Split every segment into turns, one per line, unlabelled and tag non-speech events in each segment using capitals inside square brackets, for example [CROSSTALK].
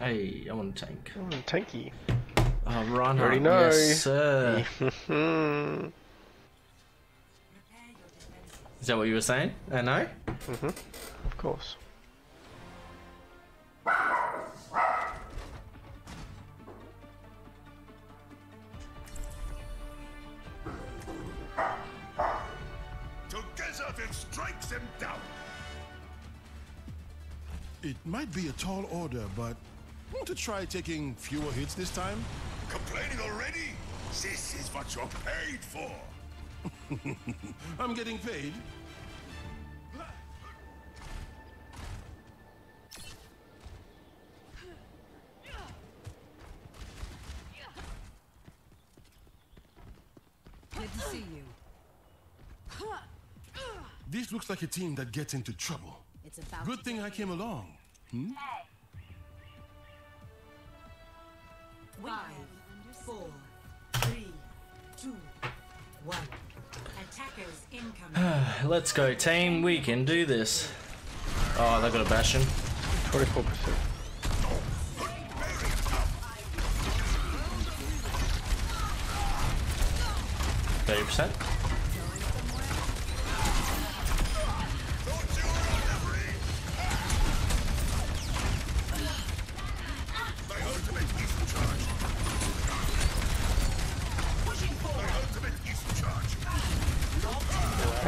Hey, I want a tank.
Mm, tanky.
Oh, Reinhardt.
already know.
Yes, sir. [LAUGHS] Is that what you were saying? Uh, no?
Of course.
Together then strikes them down.
It might be a tall order, but want to try taking fewer hits this time?
Complaining already? This is what you're paid for. [LAUGHS]
I'm getting paid.
Good to see you.
This looks like a team that gets into trouble.
It's about
Good thing I came along. Hmm?
Five, four, three, two, one. Attackers incoming. [SIGHS]
Let's go, team. We can do this. Oh, they got a Bastion.
24%.
Thirty percent.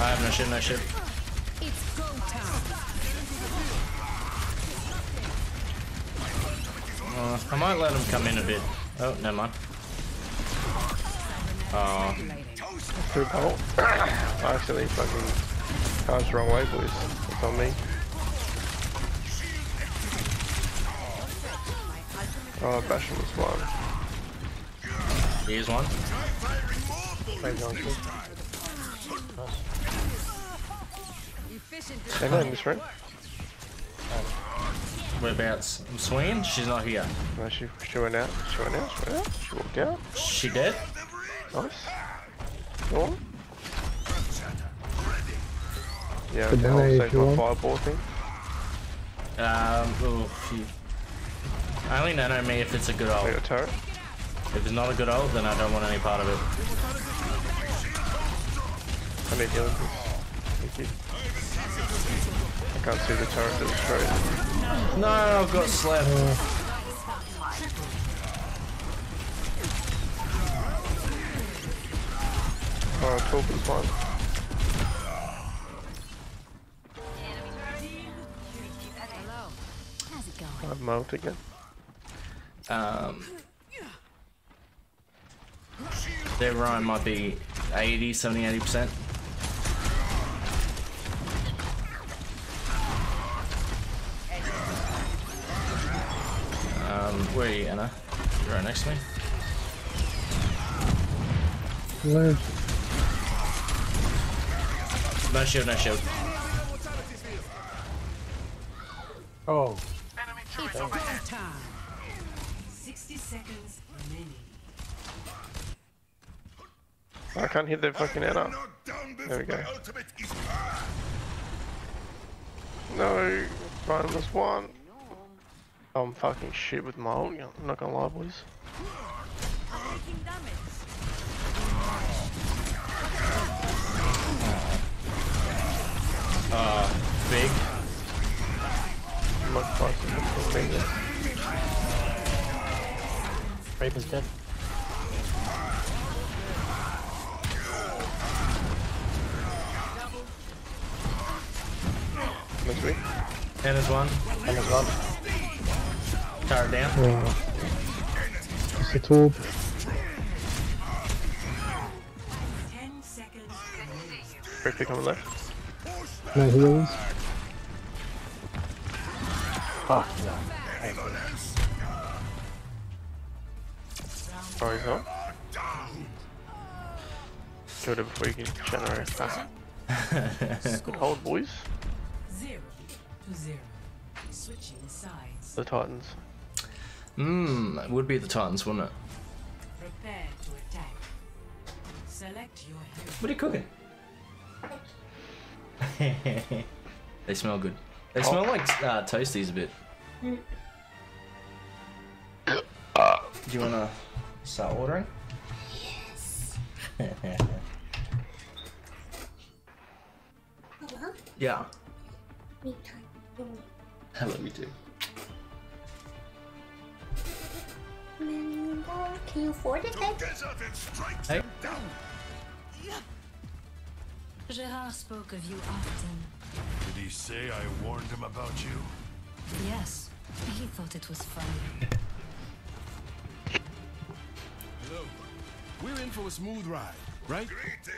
I have no shit, no shit.
It's go time.
Uh, I might let him come in a bit. Oh, never mind. Oh,
Through bolt. [COUGHS] I actually fucking passed the wrong way, boys. It's on me. Oh, Bastion was one.
here's one.
Maybe on two.
Efficient.
They know in this room.
Whereabouts? I'm swinging. She's not here.
No, she, she went out. She went out. She went out. She walked out.
She dead?
Nice. Go on. Yeah,
Good
okay, I'll
night,
save my
want.
fireball thing.
Um, oh, phew. I only know me if it's a good
I
old.
got a turret.
If it's not a good old, then I don't want any part of it.
I need healing. Please. Thank you. I can't see the turret to destroy it.
No, I've got slapped.
Oh, 12 is one.
Hello. How's it going?
I've melt again.
Um, their Rein might be 80, 70, 80%. Where are you, Ana? You're right next to me.
Where?
No shield, no shield.
Oh,
It's go time. 60 seconds remaining.
I can't hit the fucking Ana.
Knocked down
There we go.
my ultimate is
No, Rein was one. I'm fucking shit with my ult, I'm not gonna lie, boys.
Uh, big.
I'm fucking with the finger.
Raven's dead.
Must be.
Ana's one.
And as well.
Turret down.
It's a tool.
10 seconds remaining.
Coming left.
No heals. Fuck no.
Oh, he's not? Kill it before you can generate. Ah. [LAUGHS] Good hold, boys.
Zero to zero. Switching sides.
The Titans.
Mmm, it would be the Titans, wouldn't it?
Prepare to attack. Select your hero.
What are you cooking? [LAUGHS] they smell good. They
Oh.
smell like uh, toasties a bit. Do you want to start ordering? Yes.
Hello? [LAUGHS]
yeah.
Me time.
Hello, me too.
Mango, can you afford it? babe?
Desert and strikes
Hey.
Gerard spoke of you often.
Did he say I warned him about you?
Yes, he thought it was funny.
Hello. We're in for a smooth ride, right?
Greetings.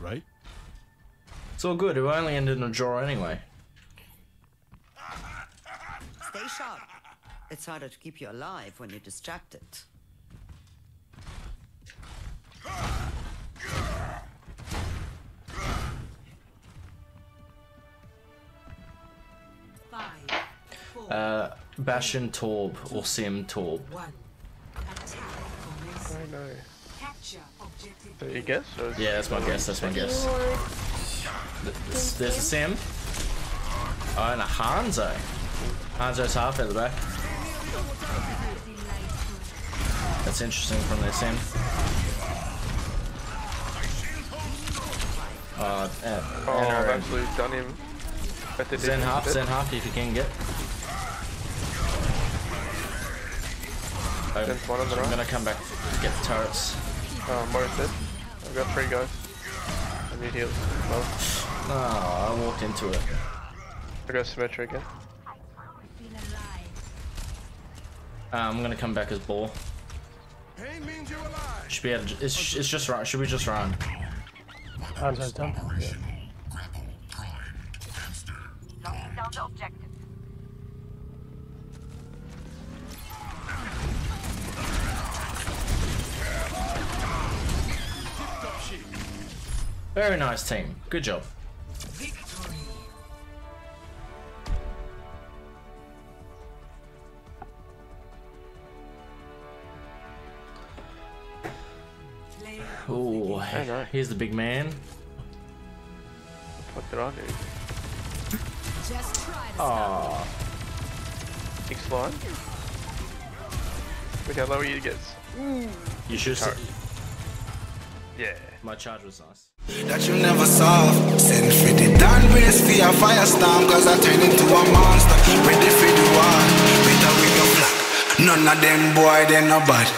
Right?
It's all good. It only ended in a draw anyway.
Stay sharp. It's harder to keep you alive when you're distracted.
Five, four,
Uh, Bastion Torb or Sim Torb.
one. Attack commence.
I know.
Capture objective.
You guess? Or
Yeah, that's my guess. That's my guess. There's, there's a Sim. Oh, and a Hanzo. Hanzo's half at the back. That's interesting from this end. Uh, uh,
Oh, I've absolutely done him.
Zen half. Zen half if you can get. Oh,
Zen's one on the
I'm gonna come back to get the turrets.
Oh, Morris dead. I've got three guys. I need heals. Well,
Oh, I walked into it.
I got Symmetra again.
Uh, I'm gonna come back as ball.
Pain means you're alive.
Should be able to, it's, it's just run. Should we just run?
Hanzo's done. Yeah.
Locking down the objective.
Very nice team. Good job. Oh, here's the big man.
What did I do?
Just try to
Oh,
X line. Look how low he gets.
you should. s-
Yeah.
My charge was nice.
that you never solve. Send for the down race for your firestorm, cause I turn into a monster. Ready for the war, better with your flag. None of them boy, they no bad.